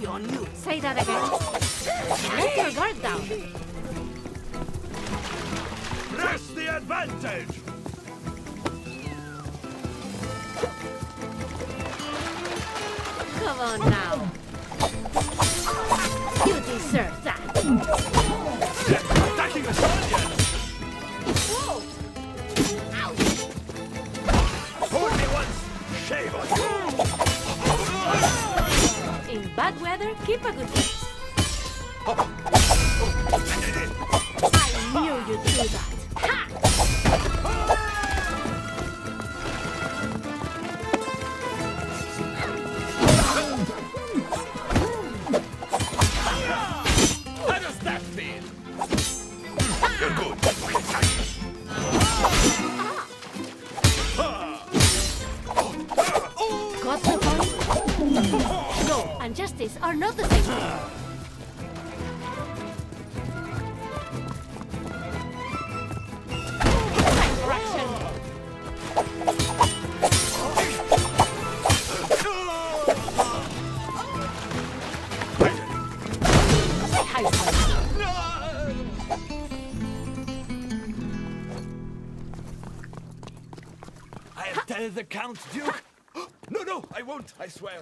easy on you. Say that again. Let your guard down. Press the advantage! Come on now. You deserve that. Attacking the Stallion! Hold me once, shave on you! In bad weather, keep a good pace. I knew you'd do that. Ha! How does that feel? You're good. Got the point? No, and justice are not the same thing. The Count Duke. No, no, I won't, I swear.